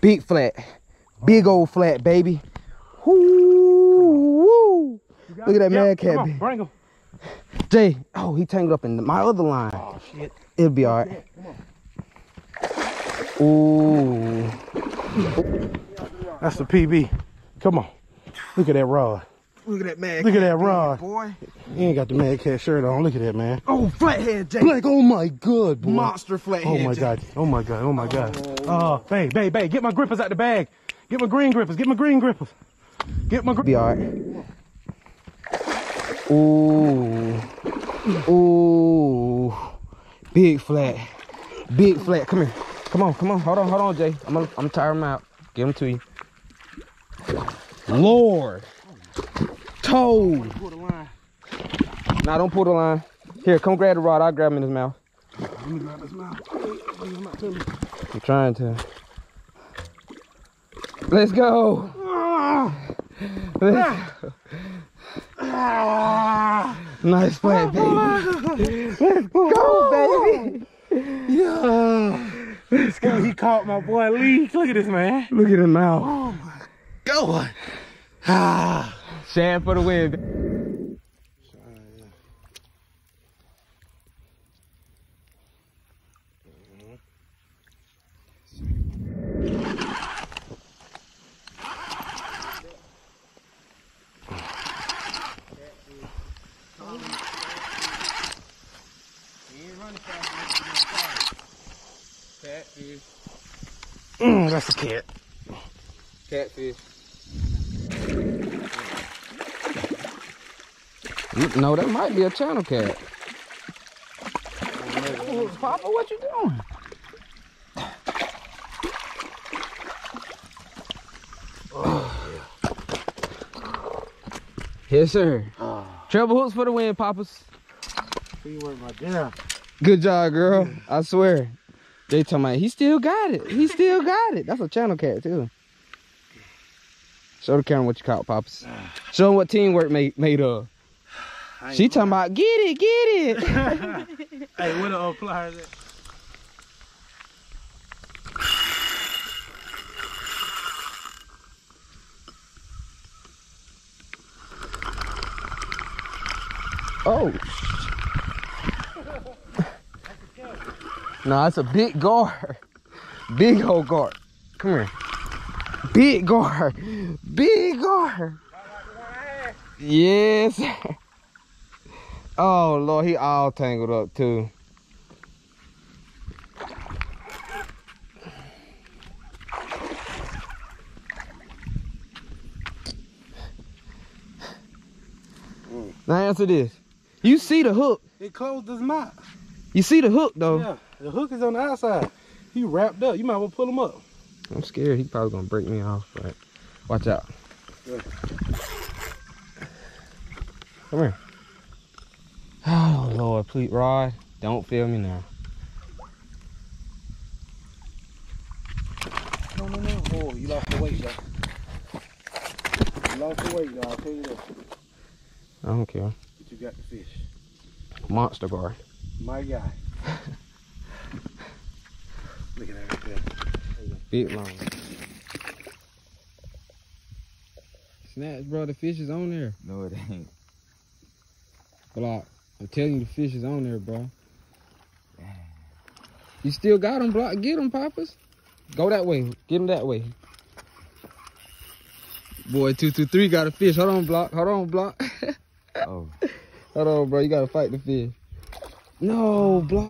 Big flat. Big old flat, baby. Woo, woo. Look at that mad cat. Come on, bring him. Jay, oh, he tangled up in my other line. Oh shit. It'll be all right. Ooh. That's the PB. Come on. Look at that rod. Look at that mad Look at that rod. boy. He ain't got the Mad Cat shirt on. Look at that, man. Oh, flathead, Jay. Black, oh my god, boy. Monster flathead. Oh my Jay. god. Oh my god. Oh my god. Oh, babe, babe, babe. Get my grippers out the bag. Get my green grippers. Get my green grippers. Get my grippers. Be all right. Ooh. Ooh. Big flat. Big flat. Come here. Come on, come on. Hold on, hold on, Jay. I'm gonna I'm gonna tire him out. Give him to you. Lord. Toad. Pull the line. Nah, don't pull the line. Here, come grab the rod. I'll grab him in his mouth. Let me grab his mouth. Bring him out to me. I'm trying to. Let's go. Let's go. Nice play, baby. Let's go, baby. Yeah. Let's go. He caught my boy Lee. Look at this man. Look at his mouth. Oh my god. Ah. For the win. Catfish. Mm, that's a cat. Catfish. No, that might be a channel cat. Oh, Papa, what you doing? Yes, sir. Treble hooks for the win, Papas. See where my damn. Good job, girl. I swear. They talking about he still got it. He still got it. That's a channel cat too. Show the camera what you caught, Pops. Show them what teamwork made made of. She talking about get it, get it. Hey, where the pliers at? oh. no, that's a big gar. Big old gar. Come here. Big gar. Big gar. Yes. Oh Lord, he all tangled up too. Now answer this. You see the hook. It closed his mouth. You see the hook though. Yeah, the hook is on the outside. He wrapped up. You might as well pull him up. I'm scared he probably gonna break me off, but watch out. Yeah. Come here. Oh Lord, please Rod, don't feel me now. No, no, no. Oh, you lost the weight, though. You lost the weight, though. I'll tell you that. I don't care. But you got the fish. Monster gar. My guy. Look at that right there. Big long. Snatch, bro, the fish is on there. No, it ain't. Block. I'm telling you the fish is on there, bro. You still got them, Block. Get them, Papas. Go that way. Get them that way. Boy, 223 got a fish. Hold on, Block. Hold on, Block. Oh. Hold on, bro. You gotta fight the fish. No, Block.